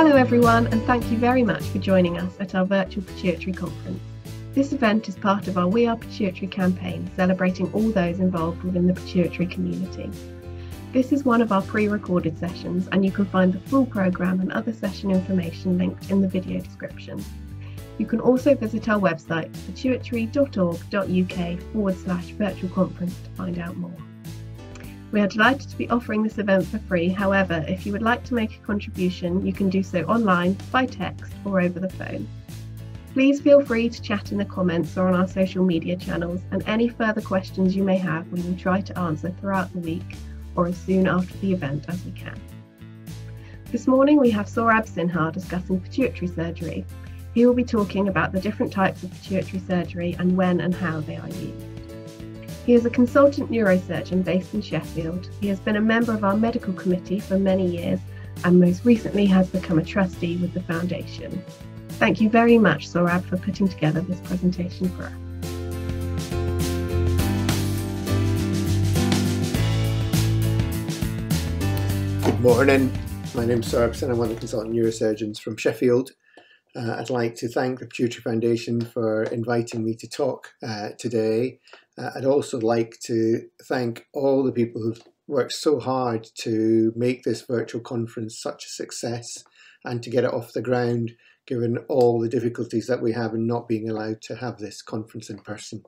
Hello everyone and thank you very much for joining us at our virtual pituitary conference. This event is part of our We Are Pituitary campaign celebrating all those involved within the pituitary community. This is one of our pre-recorded sessions and you can find the full programme and other session information linked in the video description. You can also visit our website pituitary.org.uk forward slash virtual conference to find out more. We are delighted to be offering this event for free. However, if you would like to make a contribution, you can do so online, by text, or over the phone. Please feel free to chat in the comments or on our social media channels, and any further questions you may have, we will try to answer throughout the week or as soon after the event as we can. This morning we have Saurabh Sinha discussing pituitary surgery. He will be talking about the different types of pituitary surgery and when and how they are used. He is a consultant neurosurgeon based in Sheffield. He has been a member of our medical committee for many years and most recently has become a trustee with the foundation. Thank you very much, Saurabh, for putting together this presentation for us. Good morning. My name is Saurabh and I'm one of the consultant neurosurgeons from Sheffield. Uh, I'd like to thank the Pituitary Foundation for inviting me to talk uh, today uh, I'd also like to thank all the people who've worked so hard to make this virtual conference such a success and to get it off the ground given all the difficulties that we have in not being allowed to have this conference in person.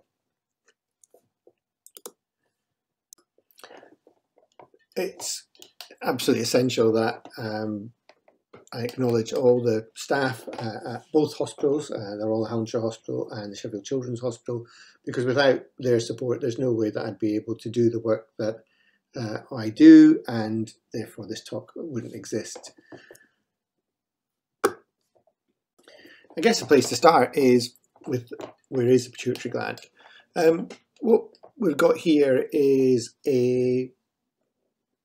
It's absolutely essential that um, I acknowledge all the staff uh, at both hospitals, uh, the Royal Hallamshire Hospital and the Sheffield Children's Hospital, because without their support, there's no way that I'd be able to do the work that uh, I do, and therefore this talk wouldn't exist. I guess the place to start is with where is the pituitary gland? Um, what we've got here is a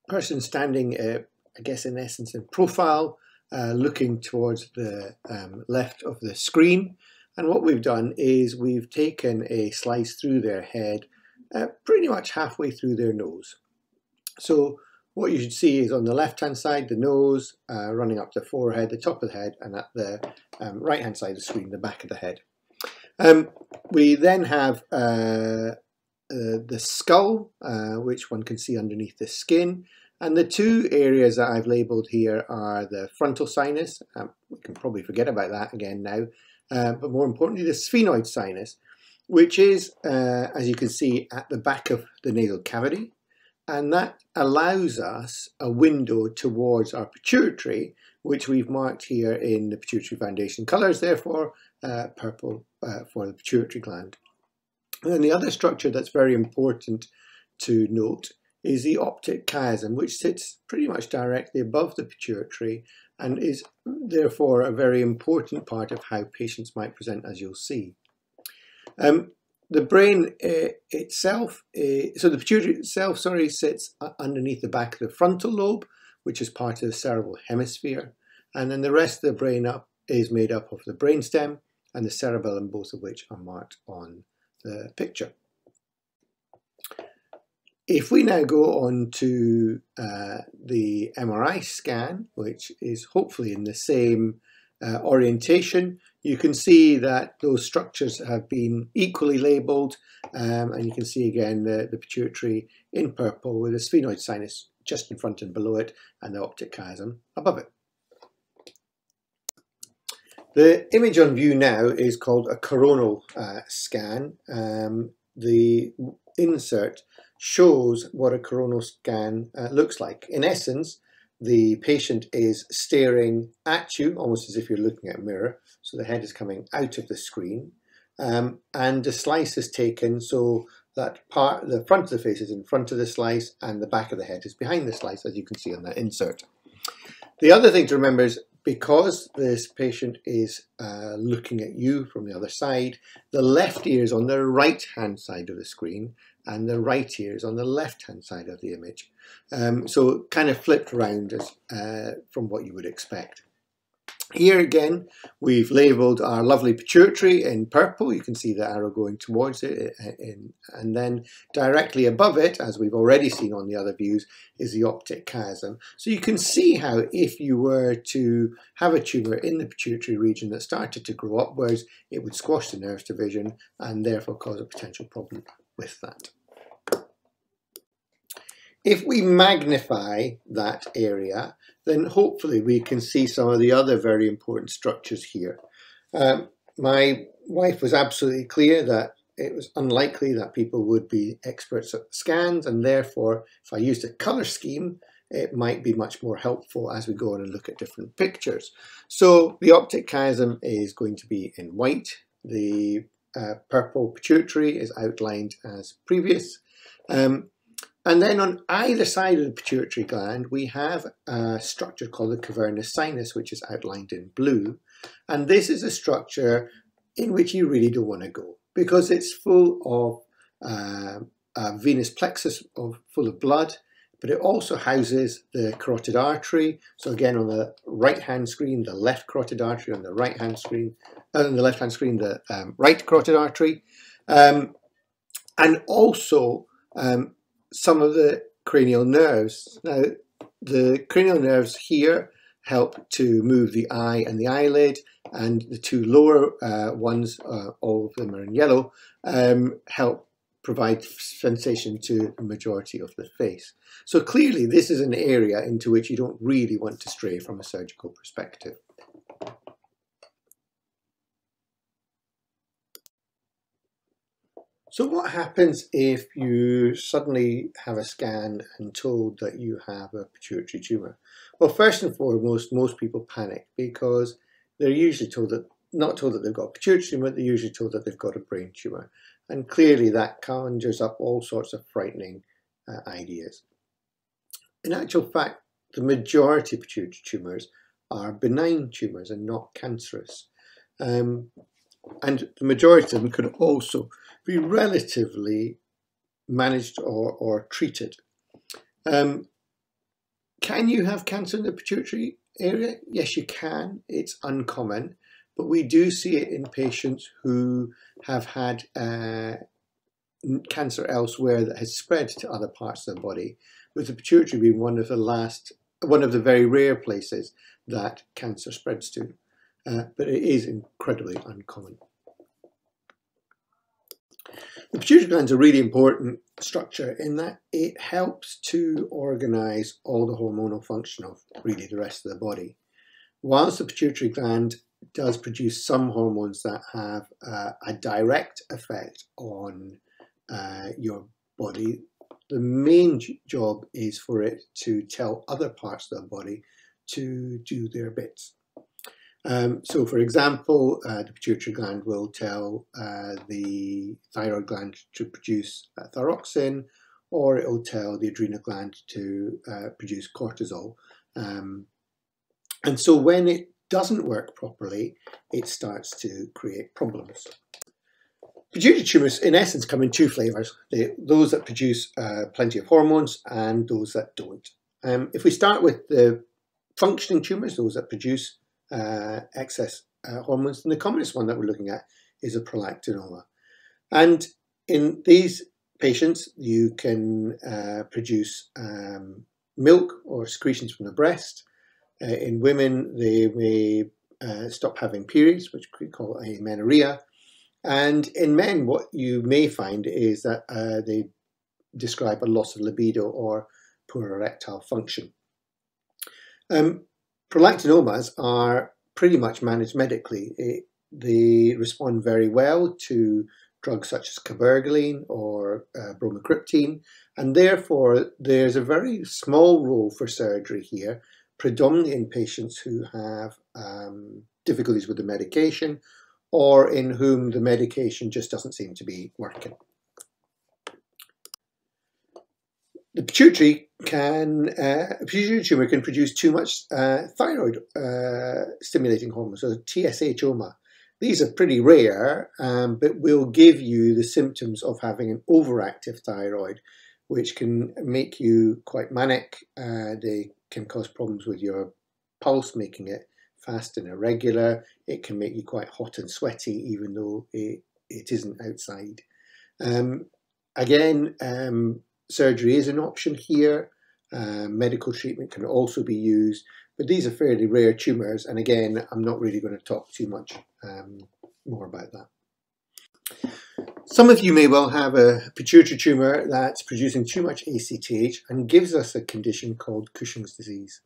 person standing, uh, I guess in essence in profile, uh, looking towards the um, left of the screen. And what we've done is we've taken a slice through their head, uh, pretty much halfway through their nose. So what you should see is on the left-hand side, the nose, uh, running up the forehead, the top of the head, and at the um, right-hand side of the screen, the back of the head. Um, we then have uh, uh, the skull, uh, which one can see underneath the skin, and the two areas that I've labelled here are the frontal sinus, um, we can probably forget about that again now, uh, but more importantly the sphenoid sinus, which is, uh, as you can see, at the back of the nasal cavity, and that allows us a window towards our pituitary, which we've marked here in the pituitary foundation colours, therefore uh, purple uh, for the pituitary gland. And then the other structure that's very important to note is the optic chiasm, which sits pretty much directly above the pituitary and is therefore a very important part of how patients might present, as you'll see. Um, the brain uh, itself, uh, so the pituitary itself, sorry, sits underneath the back of the frontal lobe, which is part of the cerebral hemisphere. And then the rest of the brain up is made up of the brainstem and the cerebellum, both of which are marked on the picture. If we now go on to uh, the MRI scan, which is hopefully in the same uh, orientation, you can see that those structures have been equally labelled um, and you can see again the, the pituitary in purple with the sphenoid sinus just in front and below it and the optic chiasm above it. The image on view now is called a coronal uh, scan. Um, the insert shows what a coronal scan uh, looks like. In essence, the patient is staring at you, almost as if you're looking at a mirror. So the head is coming out of the screen. Um, and a slice is taken so that part, the front of the face is in front of the slice and the back of the head is behind the slice, as you can see on that insert. The other thing to remember is because this patient is uh, looking at you from the other side, the left ear is on the right hand side of the screen and the right ear is on the left hand side of the image. Um, so kind of flipped around as, uh, from what you would expect. Here again, we've labelled our lovely pituitary in purple. You can see the arrow going towards it. Uh, in, and then directly above it, as we've already seen on the other views, is the optic chiasm. So you can see how if you were to have a tumour in the pituitary region that started to grow upwards, it would squash the nerve division and therefore cause a potential problem with that. If we magnify that area, then hopefully we can see some of the other very important structures here. Um, my wife was absolutely clear that it was unlikely that people would be experts at scans and therefore if I used a colour scheme it might be much more helpful as we go on and look at different pictures. So the optic chiasm is going to be in white, the uh, purple pituitary is outlined as previous. Um, and then on either side of the pituitary gland, we have a structure called the cavernous sinus, which is outlined in blue. And this is a structure in which you really don't want to go because it's full of uh, a venous plexus of, full of blood, but it also houses the carotid artery. So again, on the right-hand screen, the left carotid artery, on the right-hand screen, uh, on the left-hand screen, the um, right carotid artery. Um, and also um, some of the cranial nerves. Now, the cranial nerves here help to move the eye and the eyelid, and the two lower uh, ones, uh, all of them are in yellow, um, help provide sensation to the majority of the face. So clearly this is an area into which you don't really want to stray from a surgical perspective. So what happens if you suddenly have a scan and told that you have a pituitary tumour? Well, first and foremost, most people panic because they're usually told that, not told that they've got a pituitary tumour, they're usually told that they've got a brain tumour. And clearly that conjures up all sorts of frightening uh, ideas. In actual fact, the majority of pituitary tumours are benign tumours and not cancerous. Um, and the majority of them could also be relatively managed or, or treated. Um, can you have cancer in the pituitary area? Yes, you can. It's uncommon, but we do see it in patients who have had uh, cancer elsewhere that has spread to other parts of the body, with the pituitary being one of the last, one of the very rare places that cancer spreads to. Uh, but it is incredibly uncommon. The pituitary gland is a really important structure in that it helps to organise all the hormonal function of really the rest of the body. Whilst the pituitary gland does produce some hormones that have uh, a direct effect on uh, your body, the main job is for it to tell other parts of the body to do their bits. Um, so, for example, uh, the pituitary gland will tell uh, the thyroid gland to produce uh, thyroxine, or it will tell the adrenal gland to uh, produce cortisol. Um, and so, when it doesn't work properly, it starts to create problems. Pituitary tumours, in essence, come in two flavours they, those that produce uh, plenty of hormones and those that don't. Um, if we start with the functioning tumours, those that produce uh, excess uh, hormones. And the commonest one that we're looking at is a prolactinoma. And in these patients, you can uh, produce um, milk or secretions from the breast. Uh, in women, they may uh, stop having periods, which we call amenorrhea. And in men, what you may find is that uh, they describe a loss of libido or poor erectile function. Um, Prolactinomas are pretty much managed medically. It, they respond very well to drugs such as cabergoline or uh, bromocriptine, and therefore there's a very small role for surgery here, predominantly in patients who have um, difficulties with the medication or in whom the medication just doesn't seem to be working. The pituitary can, uh, pituitary tumor can produce too much uh, thyroid uh, stimulating hormone, so TSH-OMA. These are pretty rare, um, but will give you the symptoms of having an overactive thyroid, which can make you quite manic. Uh, they can cause problems with your pulse, making it fast and irregular. It can make you quite hot and sweaty, even though it, it isn't outside. Um, again, um, surgery is an option here. Uh, medical treatment can also be used, but these are fairly rare tumours. And again, I'm not really going to talk too much um, more about that. Some of you may well have a pituitary tumour that's producing too much ACTH and gives us a condition called Cushing's disease.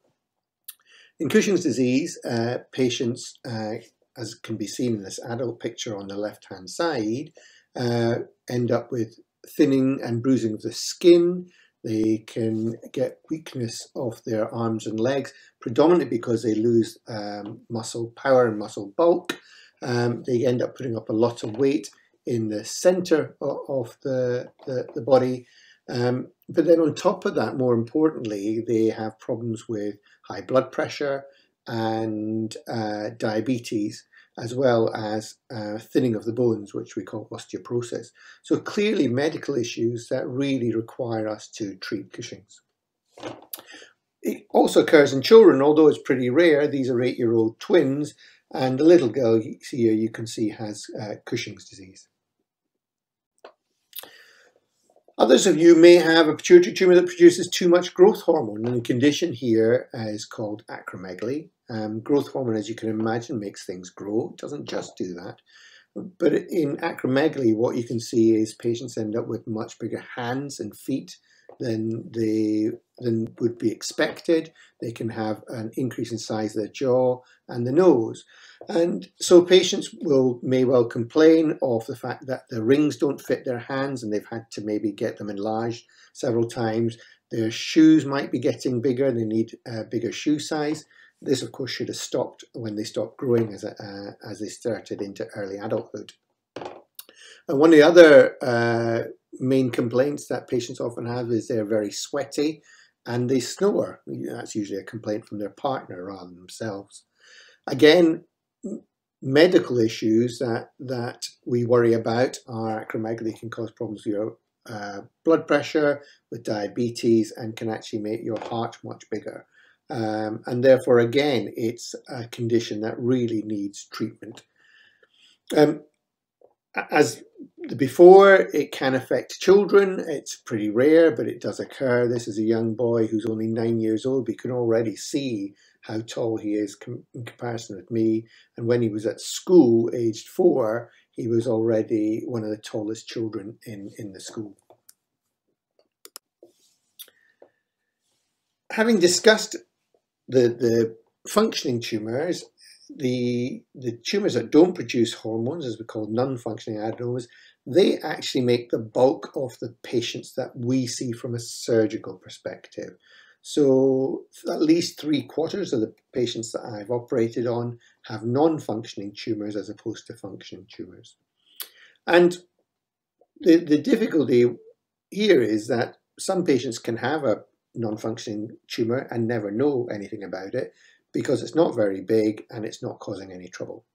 In Cushing's disease, uh, patients, uh, as can be seen in this adult picture on the left-hand side, uh, end up with thinning and bruising of the skin. They can get weakness of their arms and legs, predominantly because they lose um, muscle power and muscle bulk. Um, they end up putting up a lot of weight in the center of the, the, the body. Um, but then on top of that, more importantly, they have problems with high blood pressure and uh, diabetes, as well as uh, thinning of the bones, which we call osteoporosis. So clearly medical issues that really require us to treat Cushing's. It also occurs in children, although it's pretty rare. These are eight-year-old twins, and the little girl here you can see has uh, Cushing's disease. Others of you may have a pituitary tumour that produces too much growth hormone, and the condition here is called acromegaly. Um, growth hormone, as you can imagine, makes things grow. It doesn't just do that. But in acromegaly, what you can see is patients end up with much bigger hands and feet than they than would be expected. They can have an increase in size of their jaw and the nose. And so patients will may well complain of the fact that the rings don't fit their hands and they've had to maybe get them enlarged several times. Their shoes might be getting bigger, and they need a bigger shoe size. This, of course, should have stopped when they stopped growing as, a, uh, as they started into early adulthood. And one of the other uh, main complaints that patients often have is they're very sweaty and they snore. That's usually a complaint from their partner rather than themselves. Again, medical issues that that we worry about are acromegaly can cause problems with your uh, blood pressure, with diabetes, and can actually make your heart much bigger. Um, and therefore, again, it's a condition that really needs treatment. Um, as before, it can affect children. It's pretty rare, but it does occur. This is a young boy who's only nine years old. We can already see how tall he is in comparison with me. And when he was at school, aged four, he was already one of the tallest children in, in the school. Having discussed the, the functioning tumours, the, the tumours that don't produce hormones, as we call non-functioning adenomas, they actually make the bulk of the patients that we see from a surgical perspective. So at least three quarters of the patients that I've operated on have non-functioning tumours as opposed to functioning tumours. And the, the difficulty here is that some patients can have a non-functioning tumour and never know anything about it because it's not very big and it's not causing any trouble.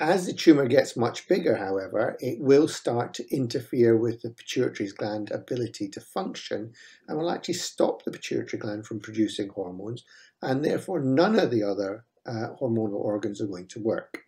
As the tumour gets much bigger, however, it will start to interfere with the pituitary gland ability to function and will actually stop the pituitary gland from producing hormones and therefore none of the other uh, hormonal organs are going to work.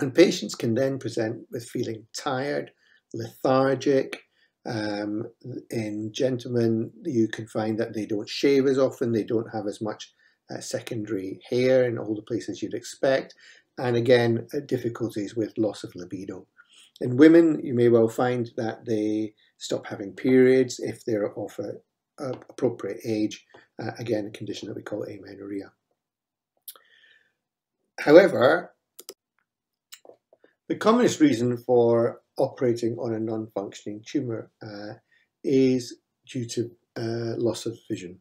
And patients can then present with feeling tired, lethargic. Um, in gentlemen, you can find that they don't shave as often, they don't have as much uh, secondary hair in all the places you'd expect, and again, uh, difficulties with loss of libido. In women, you may well find that they stop having periods if they're of a, a appropriate age, uh, again, a condition that we call amenorrhea. However, the commonest reason for operating on a non-functioning tumour uh, is due to uh, loss of vision.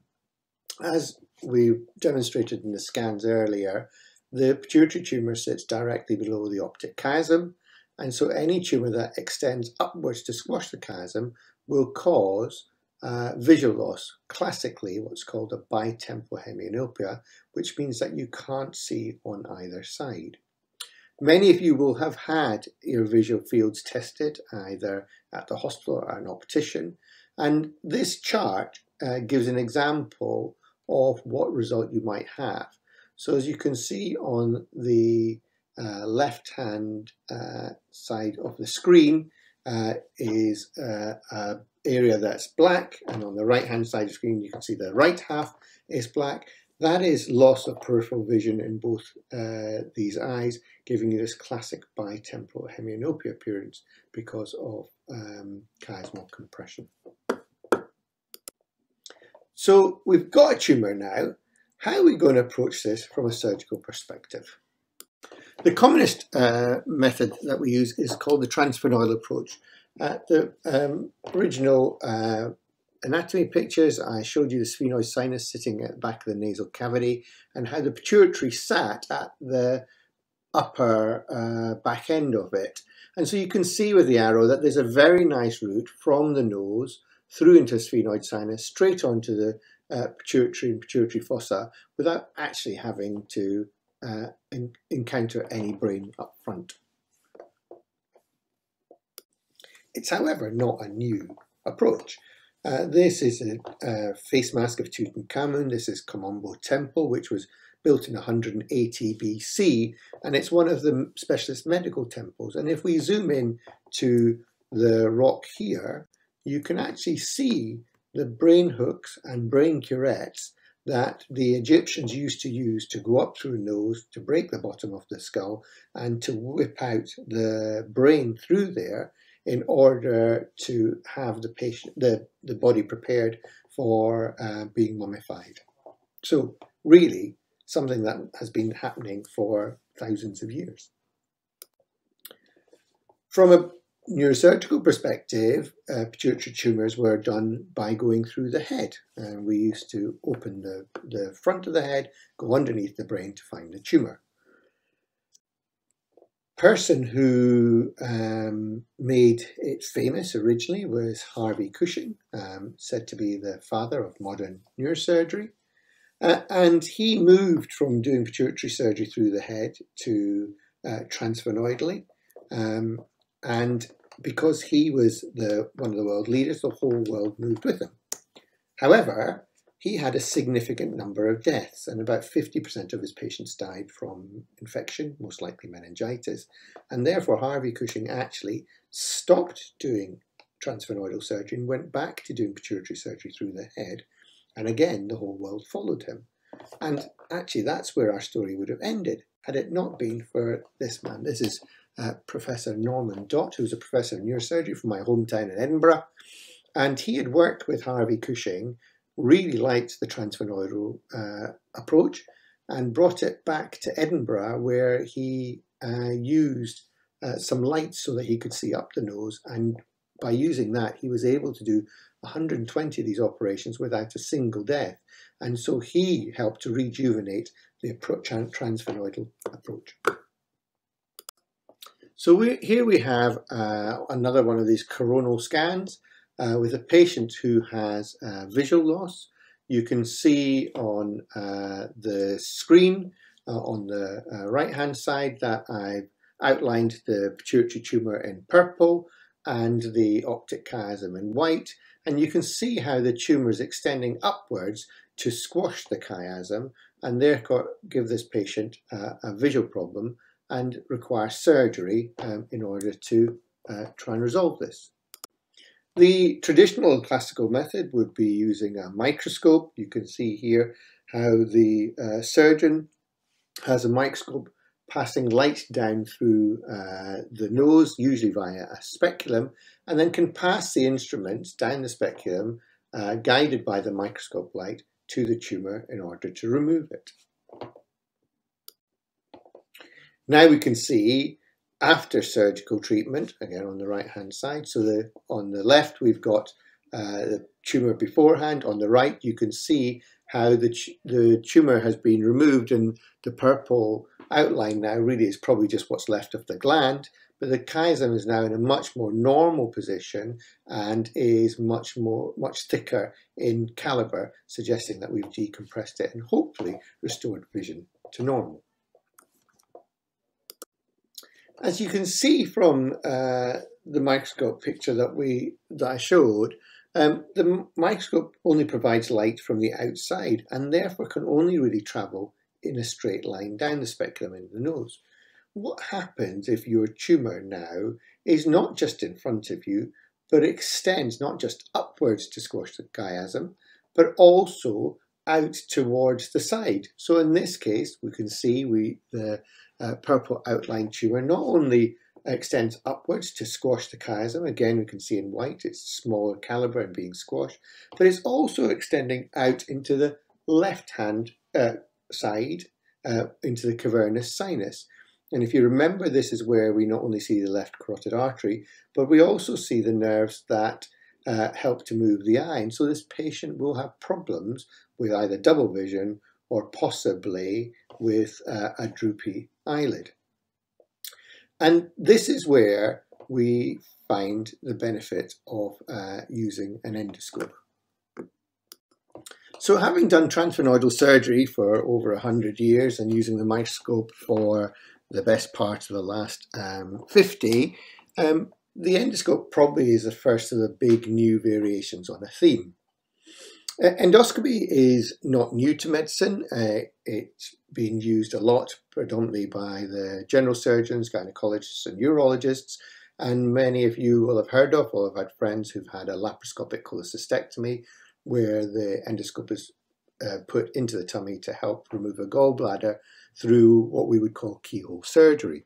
As we demonstrated in the scans earlier, the pituitary tumour sits directly below the optic chiasm, and so any tumour that extends upwards to squash the chiasm will cause uh, visual loss, classically what's called a bitemporal hemianopia, which means that you can't see on either side. Many of you will have had your visual fields tested either at the hospital or an optician, and this chart uh, gives an example of what result you might have. So as you can see on the uh, left hand uh, side of the screen uh, is uh, a area that's black and on the right hand side of the screen you can see the right half is black. That is loss of peripheral vision in both uh, these eyes, giving you this classic bitemporal hemianopia appearance because of um, chiasmal compression. So we've got a tumour now. How are we going to approach this from a surgical perspective? The commonest uh, method that we use is called the transsphenoidal approach. Uh, the um, original uh, anatomy pictures, I showed you the sphenoid sinus sitting at the back of the nasal cavity and how the pituitary sat at the upper uh, back end of it. And so you can see with the arrow that there's a very nice route from the nose through into sphenoid sinus, straight onto the uh, pituitary and pituitary fossa without actually having to uh, en encounter any brain up front. It's, however, not a new approach. Uh, this is a, a, face mask of Tutankhamun. This is Kom Temple, which was built in 180 BC, and it's one of the specialist medical temples. And if we zoom in to the rock here, you can actually see the brain hooks and brain curettes that the Egyptians used to use to go up through the nose to break the bottom of the skull and to whip out the brain through there in order to have the patient the, the body prepared for uh, being mummified. So really something that has been happening for thousands of years. From a neurosurgical perspective, uh, pituitary tumours were done by going through the head. And we used to open the, the front of the head, go underneath the brain to find the tumour. Person who um, made it famous originally was Harvey Cushing, um, said to be the father of modern neurosurgery. Uh, and he moved from doing pituitary surgery through the head to uh, transsphenoidally. Um, and because he was the one of the world leaders, the whole world moved with him. However, he had a significant number of deaths, and about 50% of his patients died from infection, most likely meningitis. And therefore, Harvey Cushing actually stopped doing transsphenoidal surgery and went back to doing pituitary surgery through the head. And again, the whole world followed him. And actually, that's where our story would have ended had it not been for this man. This is uh, Professor Norman Dott, who's a professor of neurosurgery from my hometown in Edinburgh. And he had worked with Harvey Cushing, really liked the transsphenoidal uh, approach, and brought it back to Edinburgh, where he uh, used uh, some lights so that he could see up the nose. And by using that, he was able to do 120 of these operations without a single death. And so he helped to rejuvenate the transsphenoidal approach. So we, here we have uh, another one of these coronal scans uh, with a patient who has uh, visual loss. You can see on uh, the screen uh, on the uh, right hand side that I've outlined the pituitary tumour in purple and the optic chiasm in white. And you can see how the tumour is extending upwards to squash the chiasm and therefore give this patient a visual problem and require surgery um, in order to uh, try and resolve this. The traditional classical method would be using a microscope. You can see here how the uh, surgeon has a microscope passing light down through uh, the nose, usually via a speculum, and then can pass the instruments down the speculum, uh, guided by the microscope light, to the tumour in order to remove it. Now we can see after surgical treatment, again on the right hand side. So the, on the left we've got uh, the tumour beforehand. On the right you can see how the, the tumour has been removed and the purple outline now really is probably just what's left of the gland. But the chiasm is now in a much more normal position and is much more, much thicker in caliber, suggesting that we've decompressed it and hopefully restored vision to normal. As you can see from uh, the microscope picture that we that I showed, um, the microscope only provides light from the outside and therefore can only really travel in a straight line down the speculum into the nose. What happens if your tumour now is not just in front of you, but extends not just upwards to squash the chiasm, but also out towards the side. So in this case, we can see we the uh, purple outline tumour not only extends upwards to squash the chiasm. Again, we can see in white it's smaller caliber and being squashed, but it's also extending out into the left-hand uh, side, uh, into the cavernous sinus. And if you remember, this is where we not only see the left carotid artery, but we also see the nerves that uh, help to move the eye. And so this patient will have problems with either double vision or possibly with uh, a droopy eyelid. And this is where we find the benefit of uh, using an endoscope. So having done transsphenoidal surgery for over 100 years and using the microscope for the best part of the last um, 50, um, the endoscope probably is the first of the big new variations on a theme. Endoscopy is not new to medicine. Uh, it's been used a lot, predominantly by the general surgeons, gynecologists, and urologists. And many of you will have heard of or have had friends who've had a laparoscopic cholecystectomy, where the endoscope is uh, put into the tummy to help remove a gallbladder through what we would call keyhole surgery.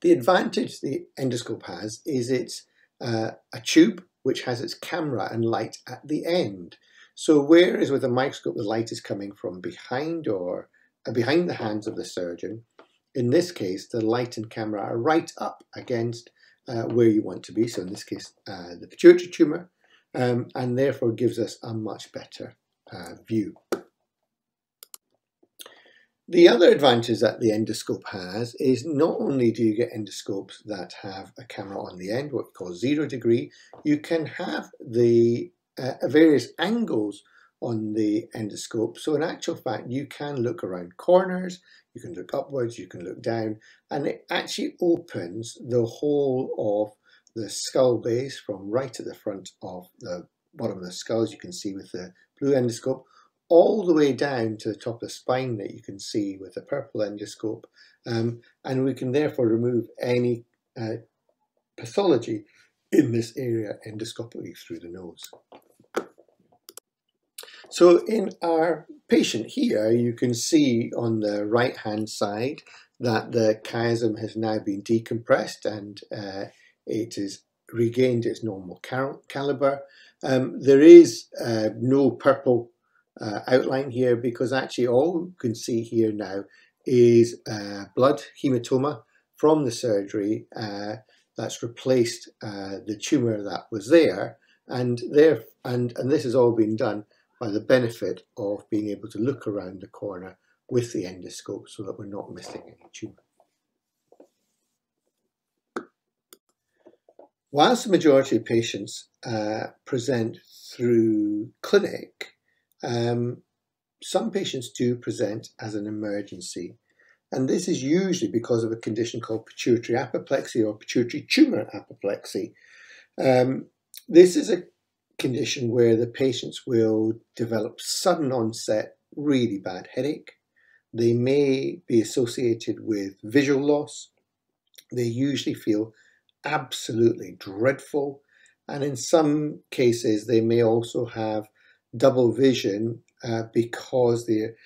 The advantage the endoscope has is it's uh, a tube which has its camera and light at the end. So whereas with a microscope the light is coming from behind or uh, behind the hands of the surgeon, in this case the light and camera are right up against uh, where you want to be. So in this case uh, the pituitary tumour um, and therefore gives us a much better uh, view. The other advantage that the endoscope has is not only do you get endoscopes that have a camera on the end, what we call zero degree, you can have the uh, various angles on the endoscope. So in actual fact, you can look around corners, you can look upwards, you can look down, and it actually opens the whole of the skull base from right at the front of the bottom of the skull, as you can see with the blue endoscope, all the way down to the top of the spine that you can see with the purple endoscope. Um, and we can therefore remove any uh, pathology in this area endoscopically through the nose. So in our patient here, you can see on the right hand side that the chiasm has now been decompressed and uh, it has regained its normal caliber. Um, there is uh, no purple uh, outline here because actually all you can see here now is uh, blood hematoma from the surgery uh, that's replaced uh, the tumour that was there and there and and this has all been done by the benefit of being able to look around the corner with the endoscope so that we're not missing any tumour. Whilst the majority of patients uh, present through clinic, um, some patients do present as an emergency, and this is usually because of a condition called pituitary apoplexy or pituitary tumor apoplexy. Um, this is a condition where the patients will develop sudden onset, really bad headache. They may be associated with visual loss. They usually feel absolutely dreadful. And in some cases, they may also have double vision uh, because their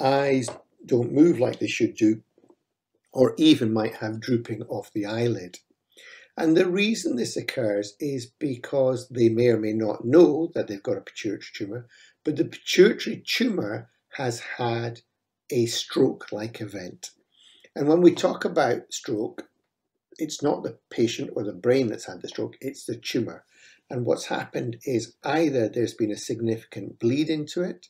eyes don't move like they should do, or even might have drooping of the eyelid. And the reason this occurs is because they may or may not know that they've got a pituitary tumour, but the pituitary tumour has had a stroke like event. And when we talk about stroke, it's not the patient or the brain that's had the stroke, it's the tumour. And what's happened is either there's been a significant bleed into it,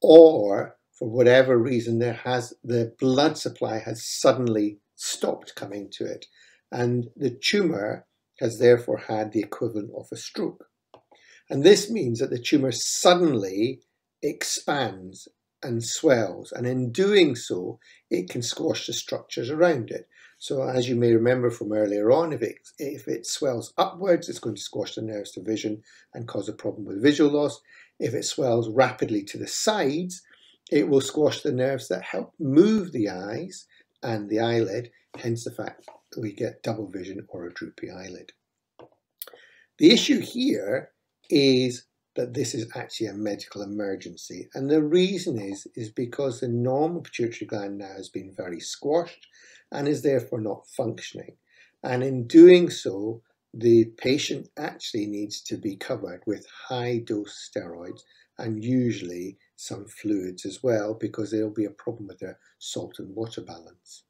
or for whatever reason, there has the blood supply has suddenly stopped coming to it, and the tumor has therefore had the equivalent of a stroke. And this means that the tumor suddenly expands and swells, and in doing so, it can squash the structures around it. So as you may remember from earlier on, if it, if it swells upwards, it's going to squash the nerves to vision and cause a problem with visual loss. If it swells rapidly to the sides, it will squash the nerves that help move the eyes and the eyelid, hence the fact that we get double vision or a droopy eyelid. The issue here is that this is actually a medical emergency. And the reason is, is because the normal pituitary gland now has been very squashed and is therefore not functioning. And in doing so, the patient actually needs to be covered with high dose steroids and usually some fluids as well because there'll be a problem with their salt and water balance.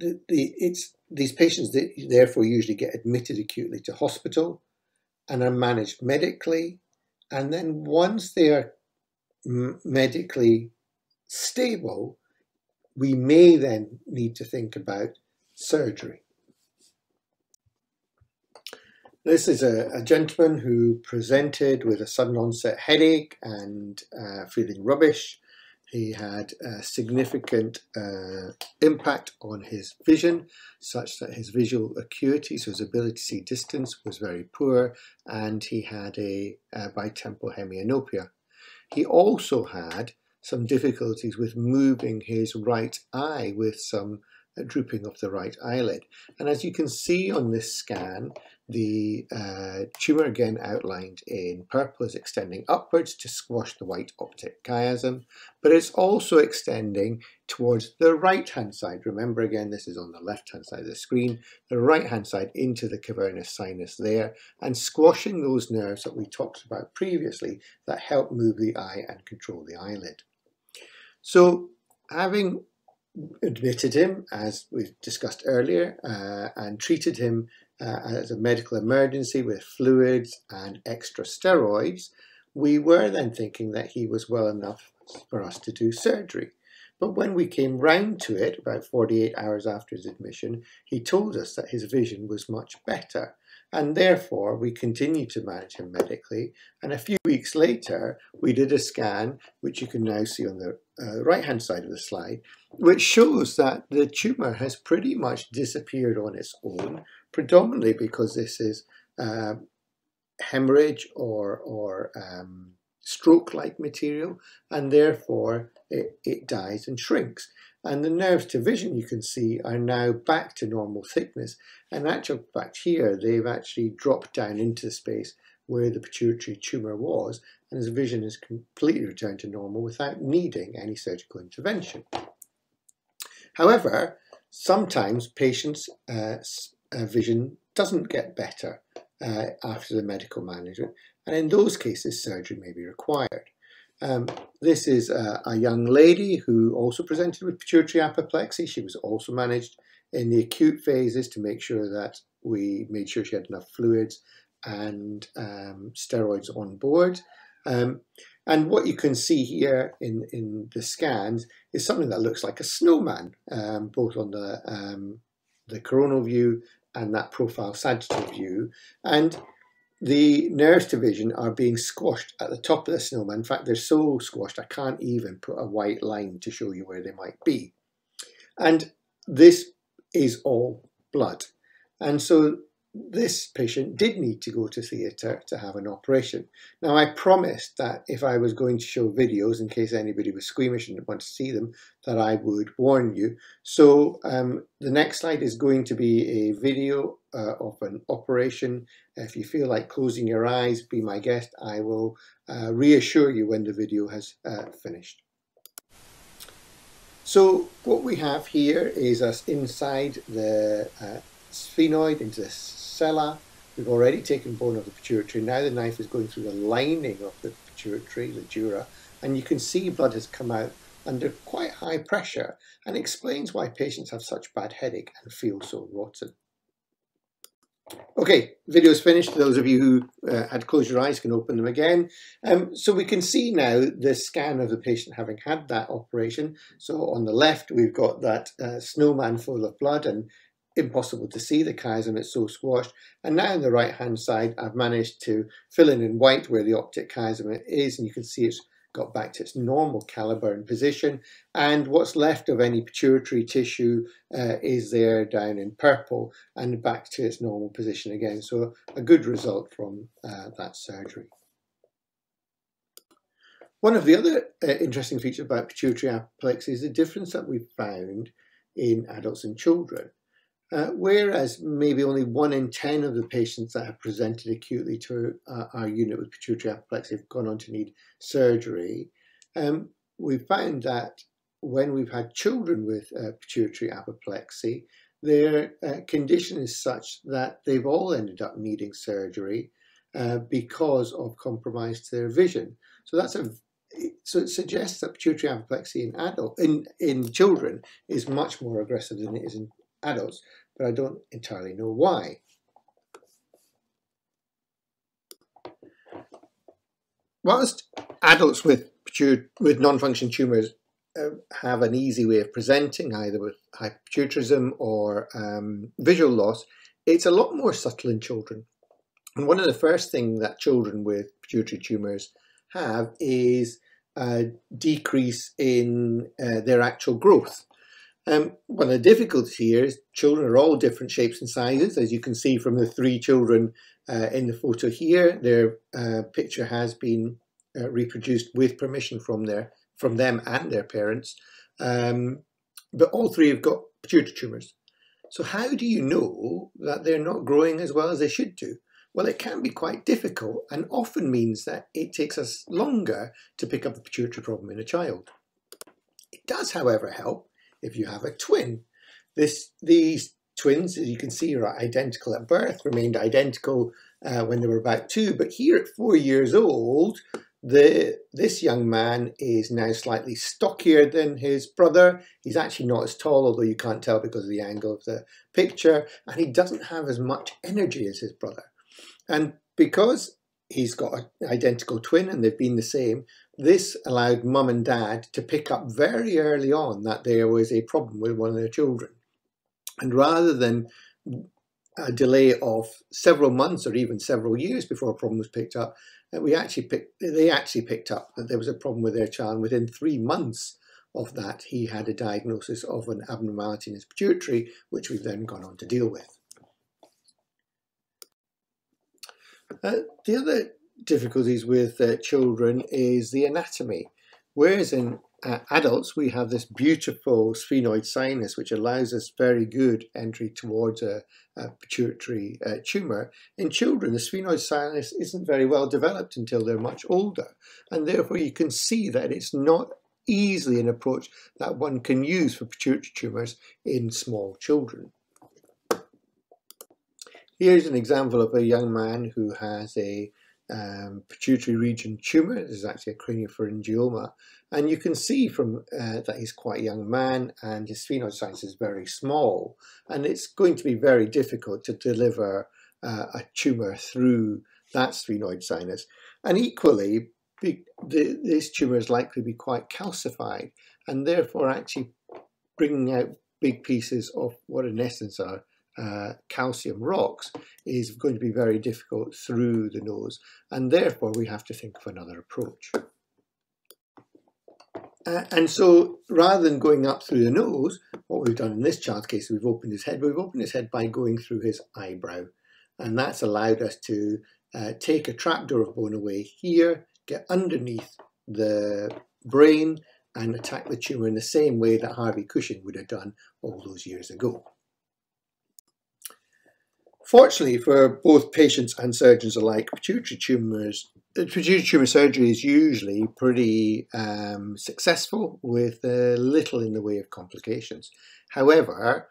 The, the, these patients therefore usually get admitted acutely to hospital and are managed medically. And then once they are medically stable, we may then need to think about surgery. This is a, a, gentleman who presented with a sudden onset headache and uh, feeling rubbish. He had a significant uh, impact on his vision, such that his visual acuity, so his ability to see distance, was very poor, and he had a, a bitemporal hemianopia. He also had some difficulties with moving his right eye with some drooping of the right eyelid. And as you can see on this scan, the uh, tumour again outlined in purple is extending upwards to squash the white optic chiasm, but it's also extending towards the right hand side. Remember again, this is on the left hand side of the screen, the right hand side into the cavernous sinus there, and squashing those nerves that we talked about previously that help move the eye and control the eyelid. So having admitted him, as we've discussed earlier, uh, and treated him uh, as a medical emergency with fluids and extra steroids, we were then thinking that he was well enough for us to do surgery. But when we came round to it, about 48 hours after his admission, he told us that his vision was much better and therefore we continued to manage him medically. And a few weeks later, we did a scan, which you can now see on the uh, right hand side of the slide, which shows that the tumour has pretty much disappeared on its own, predominantly because this is uh, hemorrhage or, or um, stroke like material, and therefore it, it dies and shrinks. And the nerves to vision you can see are now back to normal thickness. And actual fact here, they've actually dropped down into space where the pituitary tumour was, and his vision is completely returned to normal without needing any surgical intervention. However, sometimes patients' uh, uh, vision doesn't get better uh, after the medical management, and in those cases, surgery may be required. Um, this is a, a, young lady who also presented with pituitary apoplexy. She was also managed in the acute phases to make sure that we made sure she had enough fluids and um, steroids on board. Um, and what you can see here in, in the scans is something that looks like a snowman, um, both on the, um, the coronal view and that profile sagittal view. And the nerves division are being squashed at the top of the snowman. In fact, they're so squashed I can't even put a white line to show you where they might be. And this is all blood. And so this patient did need to go to theatre to have an operation. Now, I promised that if I was going to show videos, in case anybody was squeamish and wanted to see them, that I would warn you. So um, the next slide is going to be a video uh, of an operation. If you feel like closing your eyes, be my guest. I will uh, reassure you when the video has uh, finished. So what we have here is us inside the uh, sphenoid into the sella. We've already taken bone of the pituitary. Now the knife is going through the lining of the pituitary, the dura, and you can see blood has come out under quite high pressure and explains why patients have such bad headache and feel so rotten. Okay, video's finished. Those of you who uh, had closed your eyes can open them again. Um, so we can see now the scan of the patient having had that operation. So on the left, we've got that uh, snowman full of blood and impossible to see the chiasm, it's so squashed. And now on the right hand side, I've managed to fill in in white where the optic chiasm is, and you can see it's got back to its normal caliber and position. And what's left of any pituitary tissue uh, is there down in purple and back to its normal position again. So a good result from uh, that surgery. One of the other uh, interesting features about pituitary apoplexy is the difference that we've found in adults and children. Uh, whereas maybe only one in 10 of the patients that have presented acutely to uh, our unit with pituitary apoplexy have gone on to need surgery, um, we found that when we've had children with uh, pituitary apoplexy, their uh, condition is such that they've all ended up needing surgery uh, because of compromise to their vision. So that's a so it suggests that pituitary apoplexy in adult in in children is much more aggressive than it is in adults but I don't entirely know why. Whilst adults with, with non-function tumours uh, have an easy way of presenting, either with hypopituitarism or um, visual loss, it's a lot more subtle in children. And one of the first things that children with pituitary tumours have is a decrease in uh, their actual growth. Um, one of the difficulties here is children are all different shapes and sizes, as you can see from the three children uh, in the photo here. Their uh, picture has been uh, reproduced with permission from their from them and their parents, um, but all three have got pituitary tumours. So how do you know that they're not growing as well as they should do? Well, it can be quite difficult and often means that it takes us longer to pick up a pituitary problem in a child. It does, however, help if you have a twin. This, these twins, as you can see, are identical at birth, remained identical uh, when they were about two. But here at four years old, the, this young man is now slightly stockier than his brother. He's actually not as tall, although you can't tell because of the angle of the picture. And he doesn't have as much energy as his brother. And because he's got an identical twin and they've been the same, this allowed mum and dad to pick up very early on that there was a problem with one of their children. And rather than a delay of several months or even several years before a problem was picked up, uh, we actually picked, they actually picked up that there was a problem with their child. Within three months of that, he had a diagnosis of an abnormality in his pituitary, which we've then gone on to deal with. Uh, the other difficulties with uh, children is the anatomy. Whereas in uh, adults, we have this beautiful sphenoid sinus, which allows us very good entry towards a, a pituitary uh, tumour. In children, the sphenoid sinus isn't very well developed until they're much older. And therefore, you can see that it's not easily an approach that one can use for pituitary tumours in small children. Here's an example of a young man who has a um, pituitary region tumour. This is actually a craniopharyngioma. And you can see from uh, that he's quite a young man and his sphenoid sinus is very small. And it's going to be very difficult to deliver uh, a tumour through that sphenoid sinus. And equally, the, the, this tumour is likely to be quite calcified and therefore actually bringing out big pieces of what in essence are uh, calcium rocks is going to be very difficult through the nose and therefore we have to think of another approach. Uh, and so rather than going up through the nose, what we've done in this child's case, we've opened his head. We've opened his head by going through his eyebrow. And that's allowed us to uh, take a trapdoor of bone away here, get underneath the brain and attack the tumour in the same way that Harvey Cushing would have done all those years ago. Fortunately for both patients and surgeons alike, pituitary tumours, pituitary tumour surgery is usually pretty um, successful with uh, little in the way of complications. However,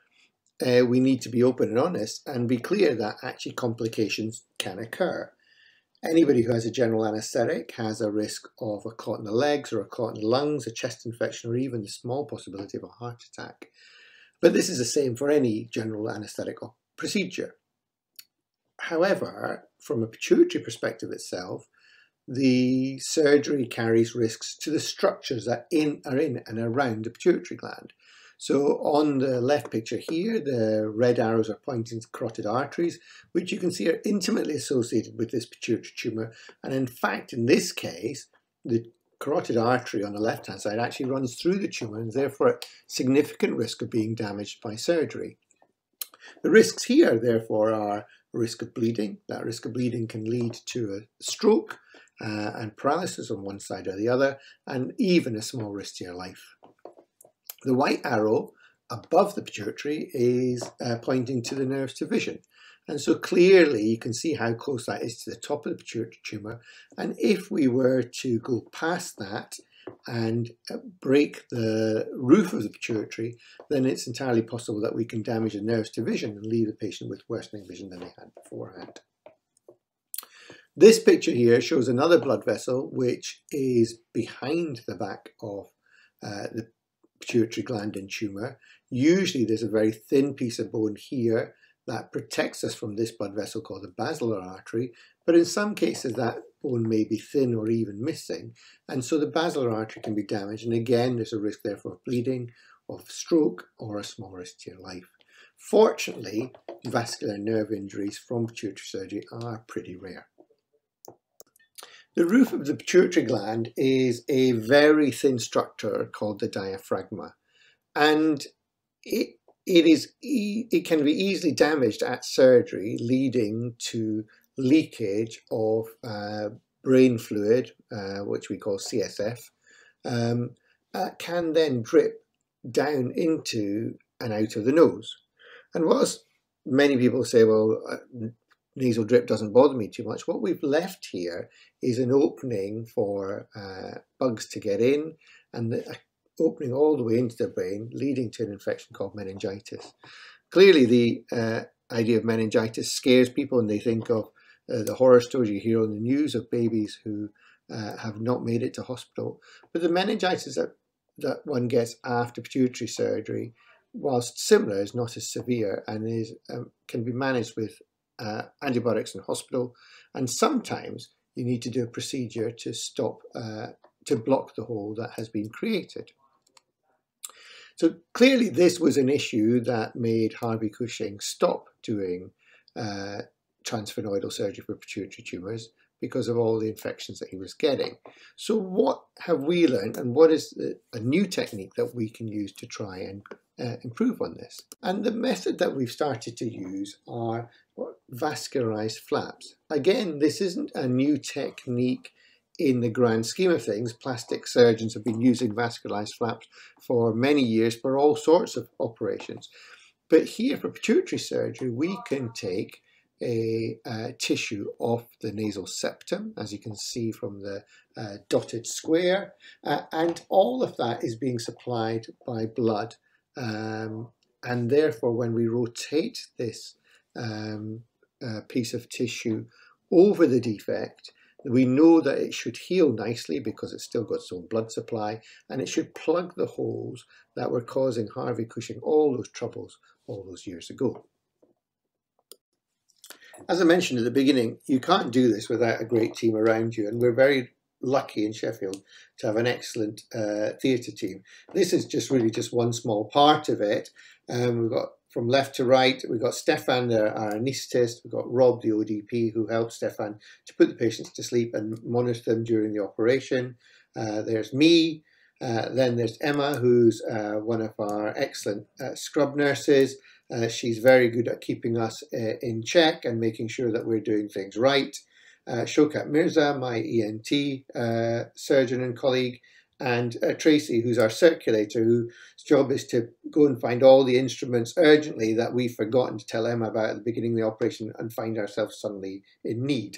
uh, we need to be open and honest and be clear that actually complications can occur. Anybody who has a general anaesthetic has a risk of a clot in the legs or a clot in the lungs, a chest infection, or even the small possibility of a heart attack. But this is the same for any general anaesthetic procedure. However, from a pituitary perspective itself, the surgery carries risks to the structures that in, are in and around the pituitary gland. So on the left picture here, the red arrows are pointing to carotid arteries, which you can see are intimately associated with this pituitary tumour. And in fact, in this case, the carotid artery on the left-hand side actually runs through the tumour and therefore at significant risk of being damaged by surgery. The risks here, therefore, are risk of bleeding. That risk of bleeding can lead to a stroke, uh, and paralysis on one side or the other, and even a small risk to your life. The white arrow above the pituitary is uh, pointing to the nerves to vision. And so clearly you can see how close that is to the top of the pituitary tumour. And if we were to go past that and uh, break the roof of the pituitary, then it's entirely possible that we can damage the nerves to vision and leave the patient with worsening vision than they had beforehand. This picture here shows another blood vessel which is behind the back of uh, the pituitary gland and tumour. Usually there's a very thin piece of bone here that protects us from this blood vessel called the basilar artery, but in some cases that bone may be thin or even missing, and so the basilar artery can be damaged, and again there's a risk therefore of bleeding, of stroke, or a small risk to your life. Fortunately, vascular nerve injuries from pituitary surgery are pretty rare. The roof of the pituitary gland is a very thin structure called the diaphragma, and it it is it can be easily damaged at surgery, leading to leakage of uh, brain fluid, uh, which we call CSF, um, can then drip down into and out of the nose. And whilst many people say, well, uh, nasal drip doesn't bother me too much, what we've left here is an opening for uh, bugs to get in and the, opening all the way into the brain, leading to an infection called meningitis. Clearly, the uh, idea of meningitis scares people, and they think of uh, the horror stories you hear on the news of babies who uh, have not made it to hospital. But the meningitis that, that one gets after pituitary surgery, whilst similar, is not as severe and is um, can be managed with uh, antibiotics in hospital. And sometimes you need to do a procedure to stop, uh, to block the hole that has been created. So clearly, this was an issue that made Harvey Cushing stop doing transsphenoidal surgery for pituitary tumours because of all the infections that he was getting. So what have we learned and what is a new technique that we can use to try and uh, improve on this? And the method that we've started to use are vascularized flaps. Again, this isn't a new technique in the grand scheme of things, plastic surgeons have been using vascularized flaps for many years for all sorts of operations. But here for pituitary surgery, we can take a uh, tissue off the nasal septum, as you can see from the uh, dotted square, uh, and all of that is being supplied by blood. Um, and therefore, when we rotate this um, uh, piece of tissue over the defect, we know that it should heal nicely because it's still got its own blood supply and it should plug the holes that were causing Harvey Cushing all those troubles all those years ago. As I mentioned at the beginning, you can't do this without a great team around you and we're very lucky in Sheffield to have an excellent uh, theatre team. This is just really just one small part of it. Um, we've got from left to right, we've got Stefan, our anaesthetist, we've got Rob, the ODP, who helped Stefan to put the patients to sleep and monitor them during the operation. Uh, there's me, uh, then there's Emma, who's uh, one of our excellent uh, scrub nurses. Uh, she's very good at keeping us uh, in check and making sure that we're doing things right. Shokat Mirza, my ENT surgeon and colleague, and uh, Tracy, who's our circulator, whose job is to go and find all the instruments urgently that we've forgotten to tell Emma about at the beginning of the operation and find ourselves suddenly in need.